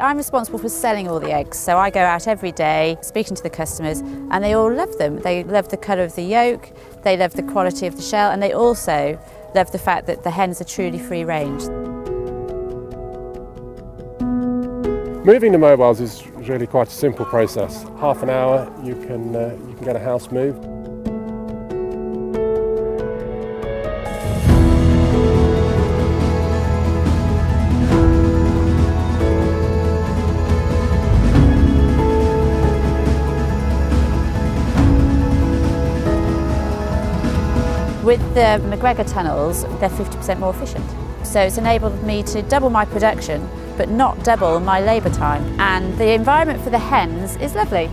I'm responsible for selling all the eggs, so I go out every day speaking to the customers and they all love them. They love the colour of the yolk, they love the quality of the shell and they also love the fact that the hens are truly free range. Moving the mobiles is really quite a simple process. Half an hour you can, uh, you can get a house moved. With the McGregor tunnels, they're 50% more efficient. So it's enabled me to double my production, but not double my labour time. And the environment for the hens is lovely.